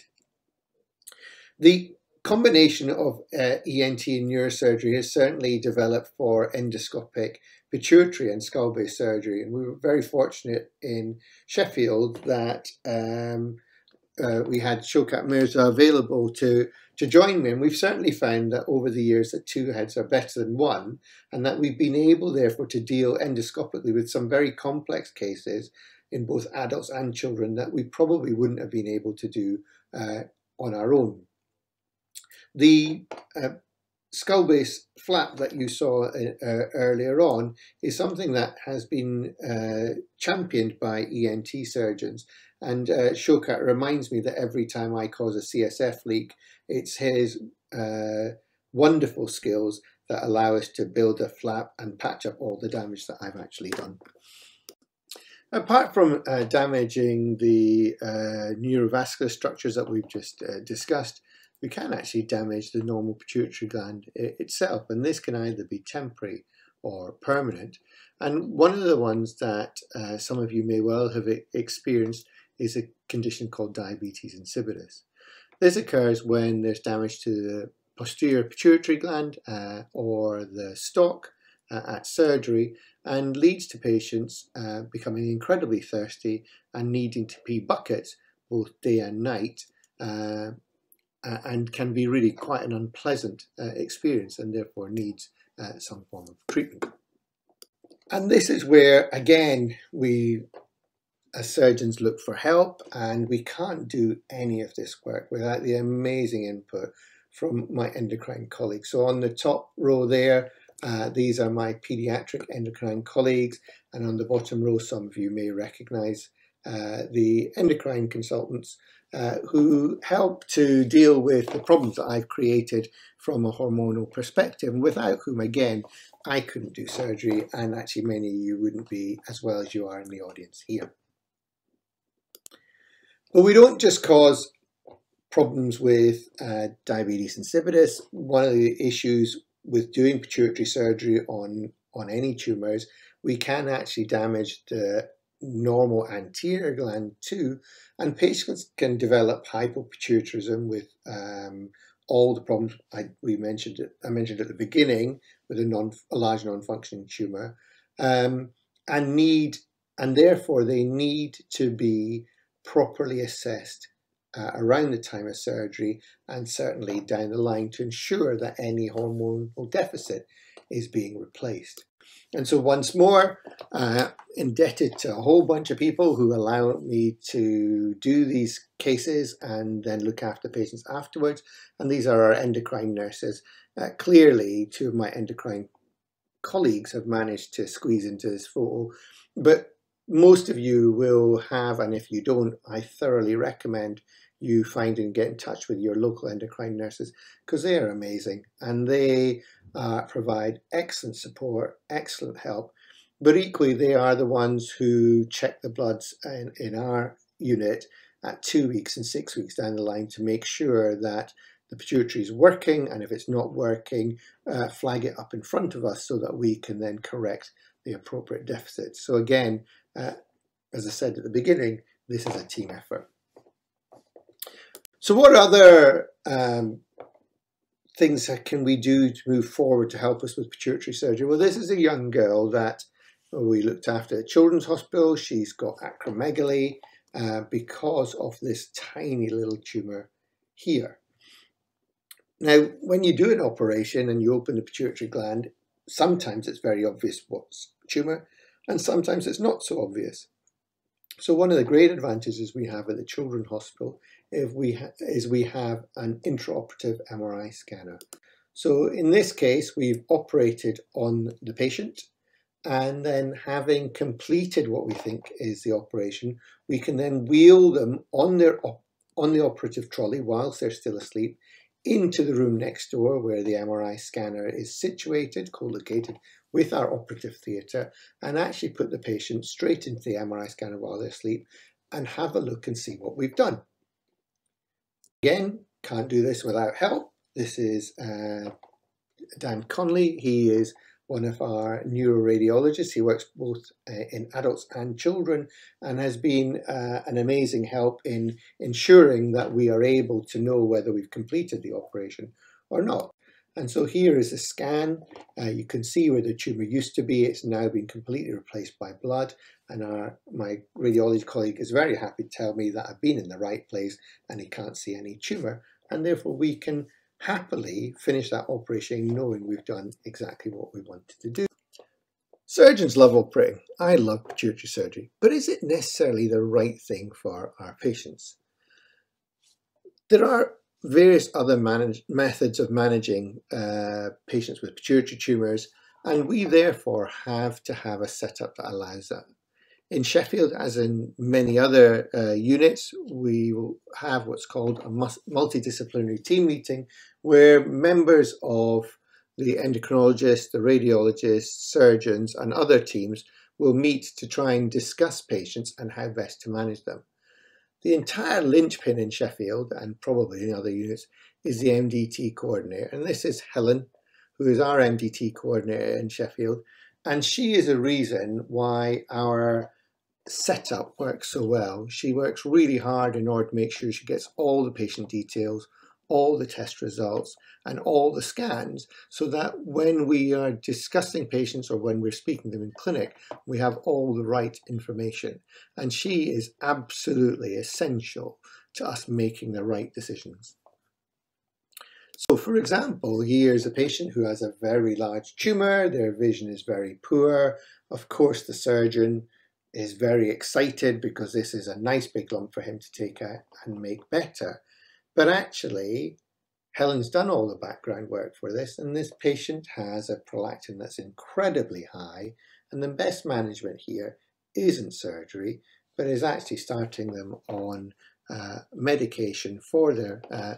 The combination of uh, ENT and neurosurgery has certainly developed for endoscopic pituitary and skull base surgery, and we were very fortunate in Sheffield that um, uh, we had Shokat Mirza available to to join me. And we've certainly found that over the years that two heads are better than one, and that we've been able, therefore, to deal endoscopically with some very complex cases in both adults and children that we probably wouldn't have been able to do uh, on our own. The uh, skull base flap that you saw uh, uh earlier on is something that has been uh, championed by ENT surgeons and uh, Shokat reminds me that every time I cause a CSF leak, it's his uh, wonderful skills that allow us to build a flap and patch up all the damage that I've actually done. Apart from uh, damaging the neurovascular structures that we've just discussed, we can actually damage the normal pituitary gland itself. And this can either be temporary or permanent. And one of the ones that uh, some of you may well have experienced is a condition called diabetes insipidus. This occurs when there's damage to the posterior pituitary gland uh, or the stalk uh, at surgery and leads to patients uh, becoming incredibly thirsty and needing to pee buckets both day and night uh, and can be really quite an unpleasant uh, experience and therefore needs uh, some form of treatment. And this is where, again, we as surgeons look for help and we can't do any of this work without the amazing input from my endocrine colleagues. So on the top row there, uh, these are my pediatric endocrine colleagues and on the bottom row some of you may recognize uh, the endocrine consultants uh, who help to deal with the problems that I've created from a hormonal perspective, without whom, again, I couldn't do surgery, and actually many of you wouldn't be as well as you are in the audience here. But we don't just cause problems with uh, diabetes insipidus. One of the issues with doing pituitary surgery on, on any tumours, we can actually damage the normal anterior gland too, and patients can develop hypopituitarism with um, all the problems I, we mentioned. I mentioned at the beginning with a, non, a large non-functioning tumor, um, and need and therefore they need to be properly assessed uh, around the time of surgery and certainly down the line to ensure that any hormonal deficit is being replaced. And so once more, uh, indebted to a whole bunch of people who allow me to do these cases and then look after patients afterwards. And these are our endocrine nurses. Uh, clearly, two of my endocrine colleagues have managed to squeeze into this photo, but most of you will have, and if you don't, I thoroughly recommend you find and get in touch with your local endocrine nurses because they are amazing and they uh, provide excellent support, excellent help, but equally they are the ones who check the bloods in, in our unit at two weeks and six weeks down the line to make sure that the pituitary is working and if it's not working, uh, flag it up in front of us so that we can then correct the appropriate deficits. So again, uh, as I said at the beginning, this is a team effort. So what other um, things can we do to move forward to help us with pituitary surgery? Well, this is a young girl that we looked after at Children's Hospital. She's got acromegaly uh, because of this tiny little tumour here. Now, when you do an operation and you open the pituitary gland, sometimes it's very obvious what's tumour, and sometimes it's not so obvious. So one of the great advantages we have at the Children's Hospital if we is we have an intraoperative MRI scanner. So in this case, we've operated on the patient and then having completed what we think is the operation, we can then wheel them on their on the operative trolley whilst they're still asleep into the room next door where the MRI scanner is situated, co-located with our operative theatre, and actually put the patient straight into the MRI scanner while they're asleep and have a look and see what we've done. Again, can't do this without help. This is uh, Dan Connolly. He is one of our neuroradiologists. He works both uh, in adults and children and has been uh, an amazing help in ensuring that we are able to know whether we've completed the operation or not. And so here is a scan. Uh, you can see where the tumour used to be. It's now been completely replaced by blood. And our, my radiology colleague is very happy to tell me that I've been in the right place and he can't see any tumour. And therefore we can happily finish that operation knowing we've done exactly what we wanted to do. Surgeons love operating. I love pituitary surgery. But is it necessarily the right thing for our patients? There are various other manage, methods of managing uh, patients with pituitary tumours, and we therefore have to have a setup that allows that. In Sheffield, as in many other uh, units, we will have what's called a multidisciplinary team meeting where members of the endocrinologists, the radiologists, surgeons, and other teams will meet to try and discuss patients and how best to manage them. The entire linchpin in Sheffield and probably in other units is the MDT coordinator. And this is Helen, who is our MDT coordinator in Sheffield. And she is a reason why our setup works so well. She works really hard in order to make sure she gets all the patient details, all the test results, and all the scans so that when we are discussing patients or when we're speaking to them in clinic, we have all the right information. And she is absolutely essential to us making the right decisions. So for example, here's a patient who has a very large tumour, their vision is very poor. Of course, the surgeon is very excited because this is a nice big lump for him to take out and make better. But actually, Helen's done all the background work for this, and this patient has a prolactin that's incredibly high. And the best management here isn't surgery, but is actually starting them on uh, medication for their uh,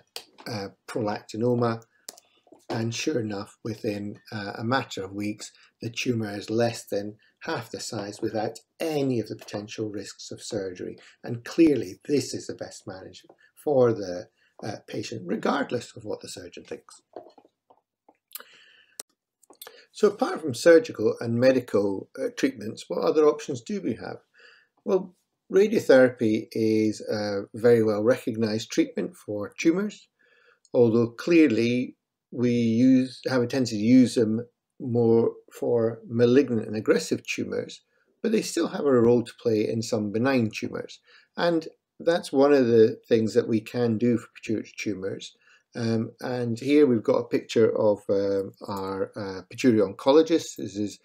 uh, prolactinoma. And sure enough, within uh, a matter of weeks, the tumour is less than half the size without any of the potential risks of surgery. And clearly, this is the best management for the uh, patient, regardless of what the surgeon thinks. So apart from surgical and medical uh, treatments, what other options do we have? Well, radiotherapy is a very well recognized treatment for tumours, although clearly we use have a tendency to use them more for malignant and aggressive tumours, but they still have a role to play in some benign tumours. And that's one of the things that we can do for pituitary tumours. Um, and here we've got a picture of um, our uh, pituitary oncologist. This is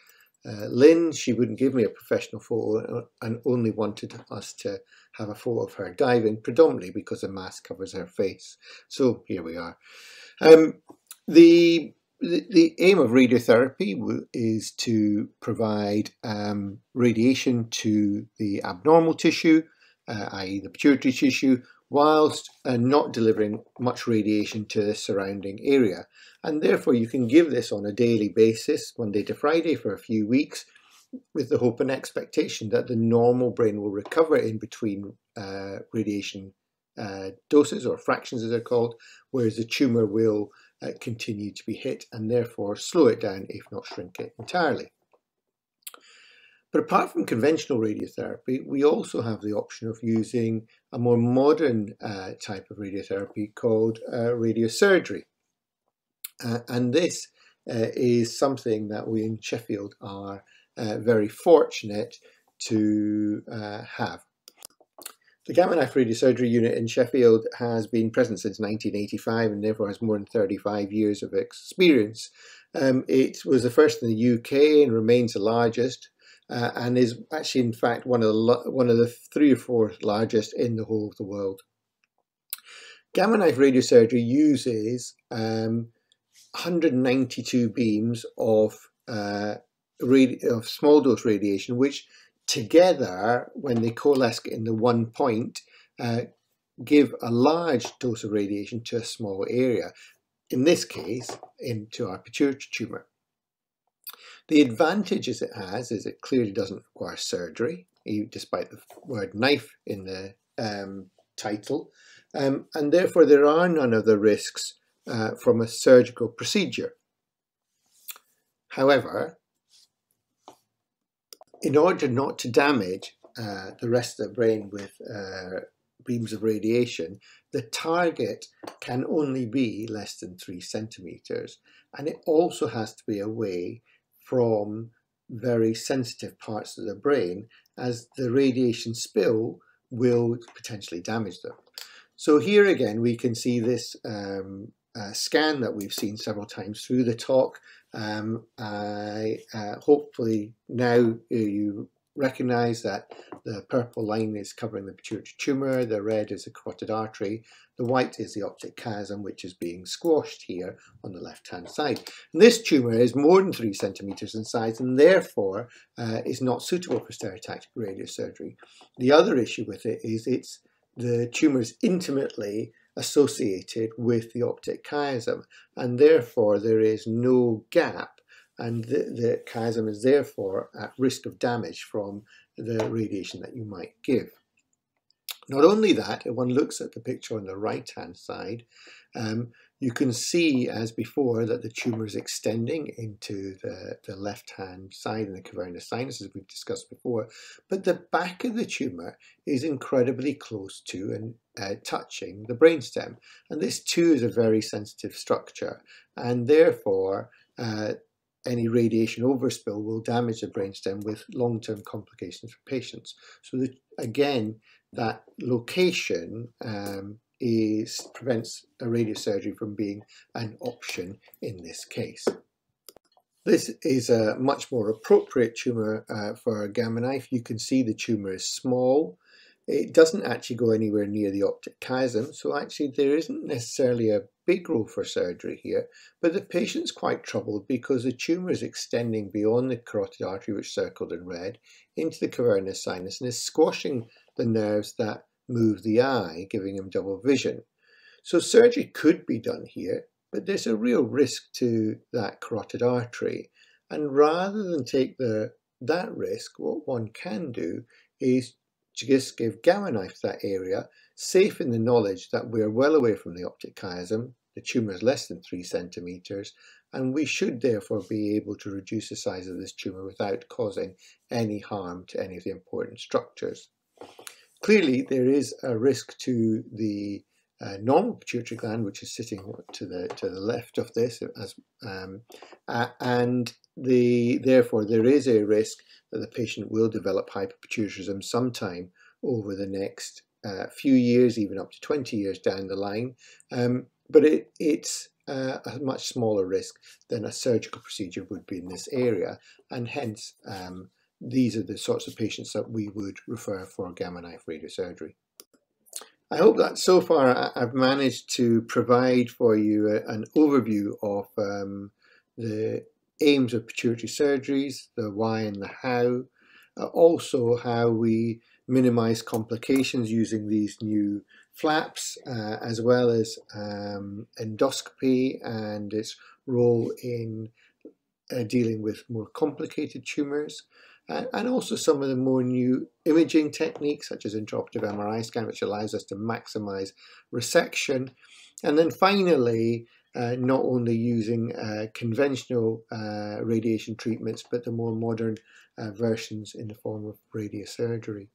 uh, Lynn. She wouldn't give me a professional photo uh, and only wanted us to have a photo of her diving, predominantly because a mask covers her face. So here we are. Um, the, the, the aim of radiotherapy is to provide um, radiation to the abnormal tissue i.e. the pituitary tissue, whilst uh, not delivering much radiation to the surrounding area. And therefore you can give this on a daily basis, Monday to Friday for a few weeks, with the hope and expectation that the normal brain will recover in between uh, radiation uh, doses or fractions as they're called, whereas the tumour will uh, continue to be hit and therefore slow it down if not shrink it entirely. But apart from conventional radiotherapy, we also have the option of using a more modern uh, type of radiotherapy called uh, radiosurgery. Uh, and this uh, is something that we in Sheffield are uh, very fortunate to uh, have. The Gamma Knife Radiosurgery Unit in Sheffield has been present since 1985 and therefore has more than 35 years of experience. Um, it was the first in the UK and remains the largest uh, and is actually, in fact, one of the one of the three or four largest in the whole of the world. Gamma knife radiosurgery uses um, 192 beams of uh, of small dose radiation, which together, when they coalesce in the one point, uh, give a large dose of radiation to a small area. In this case, into our pituitary tumour. The advantages it has is it clearly doesn't require surgery, despite the word knife in the um, title, um, and therefore there are none of the risks uh, from a surgical procedure. However, in order not to damage uh, the rest of the brain with uh, beams of radiation, the target can only be less than three centimeters. And it also has to be a away from very sensitive parts of the brain as the radiation spill will potentially damage them. So here again we can see this um, uh, scan that we've seen several times through the talk. Um, I uh, hopefully now you recognize that the purple line is covering the pituitary tumor, the red is the carotid artery, the white is the optic chiasm, which is being squashed here on the left-hand side. And this tumor is more than three centimeters in size and therefore uh, is not suitable for stereotactic radiosurgery. The other issue with it is it's the tumor is intimately associated with the optic chiasm and therefore there is no gap and the, the chiasm is therefore at risk of damage from the radiation that you might give. Not only that, if one looks at the picture on the right hand side, um, you can see as before that the tumour is extending into the, the left hand side in the cavernous sinus as we've discussed before, but the back of the tumour is incredibly close to and uh, touching the brainstem. And this too is a very sensitive structure and therefore uh, any radiation overspill will damage the brainstem with long-term complications for patients. So again, that location um, is prevents a radiosurgery from being an option in this case. This is a much more appropriate tumour uh, for a gamma knife. You can see the tumour is small. It doesn't actually go anywhere near the optic chiasm, so actually there isn't necessarily a big role for surgery here, but the patient's quite troubled because the tumour is extending beyond the carotid artery, which circled in red, into the cavernous sinus and is squashing the nerves that move the eye, giving him double vision. So surgery could be done here, but there's a real risk to that carotid artery. And rather than take the that risk, what one can do is just give gamma knife to that area, safe in the knowledge that we're well away from the optic chiasm, the tumour is less than 3 centimetres, and we should therefore be able to reduce the size of this tumour without causing any harm to any of the important structures. Clearly, there is a risk to the uh, normal pituitary gland, which is sitting to the to the left of this, as um, uh, and the therefore there is a risk that the patient will develop hypopituitarism sometime over the next uh, few years, even up to 20 years down the line. Um, but it, it's uh, a much smaller risk than a surgical procedure would be in this area, and hence um, these are the sorts of patients that we would refer for gamma knife radiosurgery. I hope that so far I've managed to provide for you an overview of um, the aims of pituitary surgeries, the why and the how, uh, also how we minimize complications using these new flaps, uh, as well as um, endoscopy and its role in uh, dealing with more complicated tumors and also some of the more new imaging techniques such as intraoperative MRI scan which allows us to maximize resection and then finally uh, not only using uh, conventional uh, radiation treatments but the more modern uh, versions in the form of radiosurgery.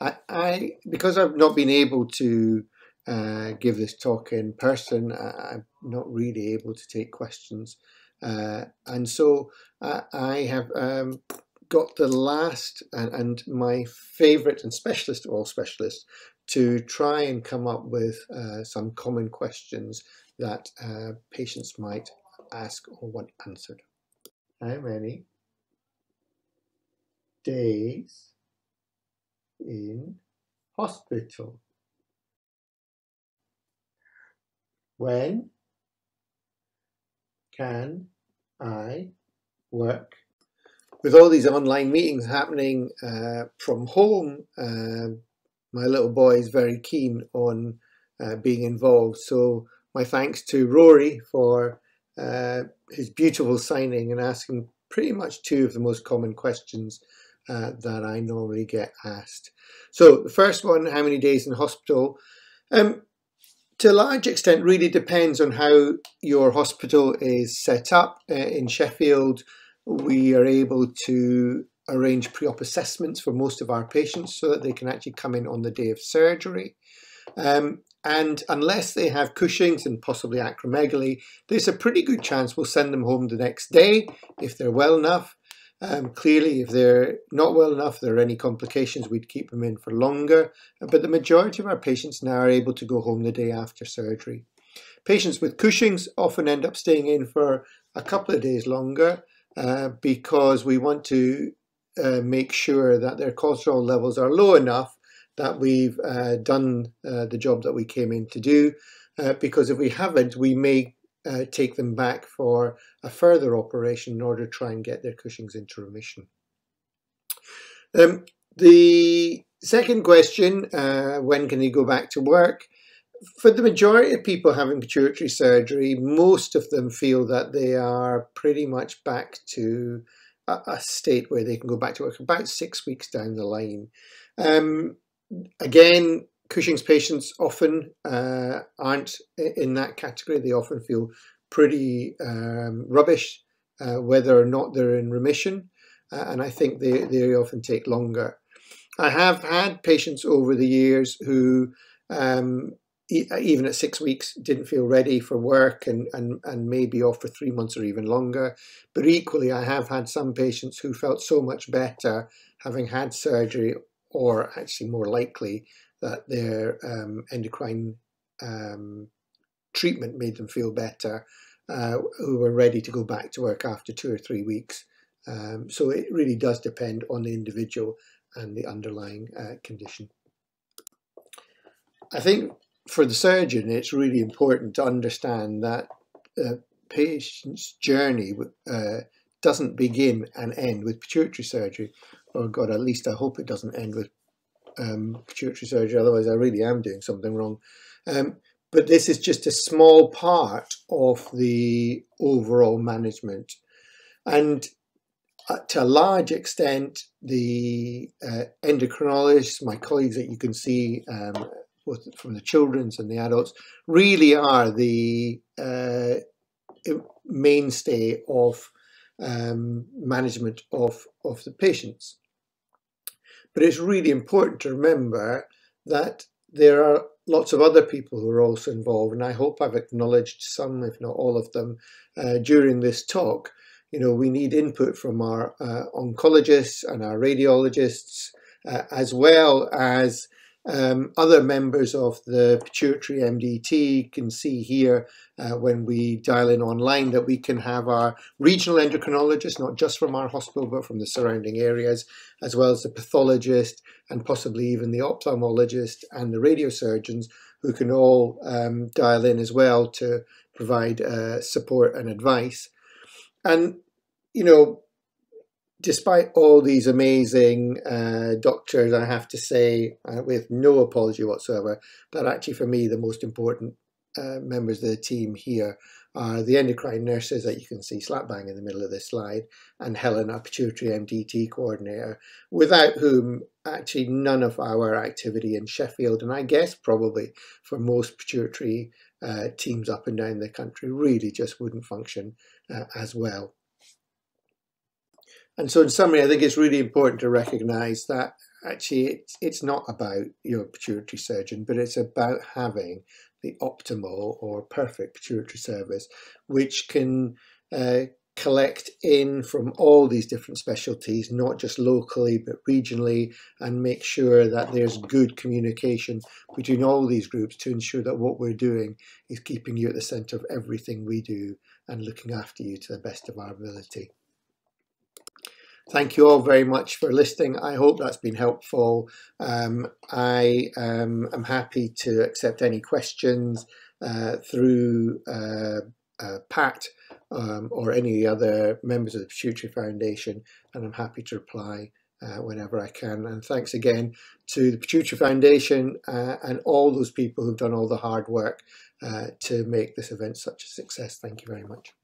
I, I because I've not been able to uh, give this talk in person, I, I'm not really able to take questions. Uh, and so uh, I have um, got the last and, and, my favorite and specialist of all specialists to try and come up with uh, some common questions that uh, patients might ask or want answered. How many days in hospital? When can I work? With all these online meetings happening uh, from home, uh, my little boy is very keen on uh, being involved. So my thanks to Rory for uh, his beautiful signing and asking pretty much two of the most common questions uh, that I normally get asked. So the first one, how many days in hospital? Um, to a large extent really depends on how your hospital is set up. Uh, in Sheffield, we are able to arrange pre-op assessments for most of our patients so that they can actually come in on the day of surgery. Um, and unless they have Cushing's and possibly acromegaly, there's a pretty good chance we'll send them home the next day if they're well enough. Um, clearly, if they're not well enough, there are any complications, we'd keep them in for longer. But the majority of our patients now are able to go home the day after surgery. Patients with Cushing's often end up staying in for a couple of days longer uh, because we want to uh, make sure that their cortisol levels are low enough that we've uh, done uh, the job that we came in to do. Uh, because if we haven't, we may uh, take them back for a further operation in order to try and get their Cushing's into remission. Um, the second question, uh, when can they go back to work? For the majority of people having pituitary surgery, most of them feel that they are pretty much back to a, a state where they can go back to work about six weeks down the line. Um, again, Cushing's patients often uh, aren't in that category. They often feel pretty um, rubbish, uh, whether or not they're in remission, uh, and I think they, they often take longer. I have had patients over the years who, um, e even at six weeks, didn't feel ready for work and, and, and maybe off for three months or even longer. But equally, I have had some patients who felt so much better having had surgery, or actually more likely that their um, endocrine um, treatment made them feel better, uh, who were ready to go back to work after two or three weeks. Um, so it really does depend on the individual and the underlying uh, condition. I think for the surgeon, it's really important to understand that the patient's journey uh, doesn't begin and end with pituitary surgery. Or oh God, at least I hope it doesn't end with um, pituitary surgery, otherwise I really am doing something wrong. Um, but this is just a small part of the overall management. And uh, to a large extent, the uh, endocrinologists, my colleagues that you can see um, both from the children's and the adults, really are the uh, mainstay of um, management of, of the patients. But it's really important to remember that there are lots of other people who are also involved, and I hope I've acknowledged some, if not all of them, uh, during this talk. You know, we need input from our uh, oncologists and our radiologists, uh, as well as um, other members of the pituitary MDT can see here uh, when we dial in online that we can have our regional endocrinologist, not just from our hospital, but from the surrounding areas, as well as the pathologist and possibly even the ophthalmologist and the radiosurgeons who can all um, dial in as well to provide uh, support and advice. And, you know, despite all these amazing uh, doctors, I have to say, uh, with no apology whatsoever, that actually for me the most important uh, members of the team here are the endocrine nurses that you can see slap bang in the middle of this slide, and Helen, our pituitary MDT coordinator, without whom actually none of our activity in Sheffield, and I guess probably for most pituitary uh, teams up and down the country, really just wouldn't function uh, as well. And so in summary, I think it's really important to recognize that actually it's, it's not about your pituitary surgeon, but it's about having the optimal or perfect pituitary service, which can uh, collect in from all these different specialties, not just locally, but regionally, and make sure that there's good communication between all these groups to ensure that what we're doing is keeping you at the center of everything we do and looking after you to the best of our ability. Thank you all very much for listening. I hope that's been helpful. Um, I um, am happy to accept any questions uh, through uh, uh, Pat um, or any other members of the Pituitary Foundation, and I'm happy to reply uh, whenever I can. And thanks again to the Pituitary Foundation uh, and all those people who've done all the hard work uh, to make this event such a success. Thank you very much.